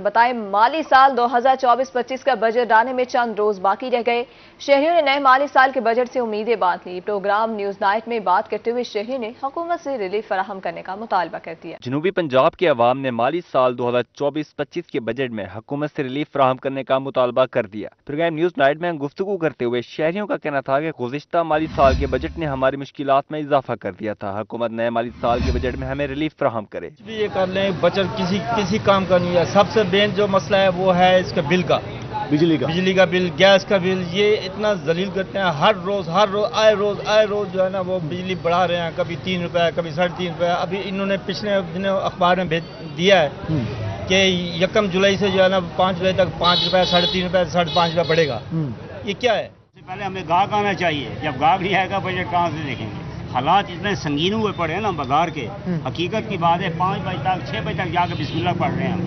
بتائیں مالی سال دو ہزار چوبیس پچیس کا بجٹ آنے میں چند روز باقی رہ گئے۔ شہریوں نے نئے مالی سال کے بجٹ سے امیدیں باندھ لی۔ پروگرام نیوز نائٹ میں بات کرتے ہوئے شہریوں نے حکومت سے ریلیف فراہم کرنے کا مطالبہ کر دیا۔ جنوبی پنجاب کے عوام نے مالی سال دو ہزار چوبیس پچیس کے بجٹ میں حکومت سے ریلیف فراہم کرنے کا مطالبہ کر دیا۔ پروگرام نیوز نائٹ میں گفتگو کرتے ہوئے شہریوں کا کہنا تھا کہ گزشتہ مالی سال کے بجٹ نے ہماری مشکلات میں اضافہ کر دیا تھا۔ حکومت نئے مالی سال کے بجٹ میں ہمیں ریلیف فراہم کرے۔ بھی یہ کر لیں بچت کسی کسی کام کا نہیں ہے۔ سب سے مین جو مسئلہ ہے وہ ہے اس کا بل کا۔ بجلی کا۔ بجلی کا بل گیس کا بل یہ اتنا ذلیل کرتے ہیں۔ ہر روز ہر روز آئے روز آئے روز جو ہے نا وہ بجلی بڑھا رہے ہیں۔ کبھی تین روپے کبھی ساڑھے تین روپے۔ ابھی انہوں نے پچھلے دنوں اخبار میں بھیج دیا ہے کہ یکم جولائی سے جو ہے نا پانچ روپے تک پانچ روپے ساڑھے تین روپے ساڑھے پانچ روپے بڑھے گا۔ یہ کیا ہے؟ سب سے پہلے ہمیں گاہک آنا چاہیے۔ جب گاہک نہیں آئے گا بجٹ کہاں سے دیکھیں گے؟ حالات اتنے سنگین ہوئے پڑے ہیں نا بازار کے۔ حقیقت کی بات ہے پانچ بجے تک چھ بجے تک جا کے بسم اللہ پڑھ رہے ہیں ہم۔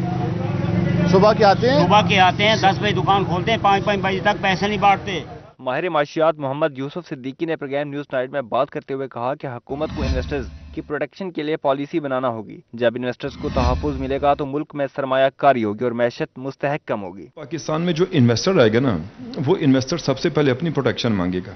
صبح کے آتے ہیں؟ صبح کے آتے ہیں دس بجے دکان کھولتے ہیں پانچ پانچ بجے تک پیسے نہیں بانٹتے۔ ماہر معاشیات محمد یوسف صدیقی نے پروگرام نیوز نائٹ میں بات کرتے ہوئے کہا کہ حکومت کو انویسٹرز کی پروٹیکشن کے لیے پالیسی بنانا ہوگی۔ جب انویسٹرز کو تحفظ ملے گا تو ملک میں سرمایہ کاری ہوگی اور معیشت مستحکم ہوگی۔ پاکستان میں جو انویسٹر آئے گا نا وہ انویسٹر سب سے پہلے اپنی پروٹیکشن مانگے گا۔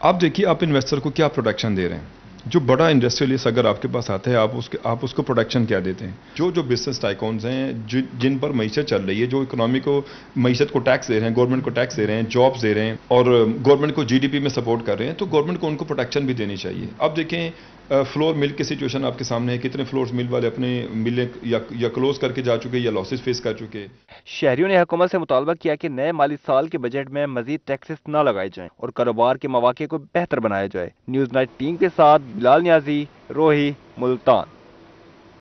آپ دیکھیے آپ انویسٹر کو کیا پروٹیکشن دے رہے ہیں۔ جو بڑا انڈسٹریلسٹ اگر آپ کے پاس آتا ہے، آپ اس کے آپ اس کو پروٹیکشن کیا دیتے ہیں؟ جو جو بزنس ٹائکونز ہیں، جن جن پر معیشت چل رہی ہے، جو اکنامی کو معیشت کو ٹیکس دے رہے ہیں گورنمنٹ کو ٹیکس دے رہے ہیں جابس دے رہے ہیں، اور گورنمنٹ کو جی ڈی پی میں سپورٹ کر رہے ہیں، تو گورنمنٹ کو ان کو پروٹیکشن بھی دینی چاہیے۔ اب دیکھیں فلور مل کی سچویشن آپ کے سامنے ہے کتنے فلورز مل والے اپنے ملیں یا یا کلوز کر کے جا چکے یا لاسز فیس کر چکے شہریوں نے حکومت سے مطالبہ کیا کہ نئے مالی سال کے بجٹ میں مزید ٹیکسز نہ لگائے جائیں اور کاروبار کے مواقع کو بہتر بنایا جائے۔ نیوز نائٹ ٹیم کے ساتھ بلال نیازی، روہی، ملتان۔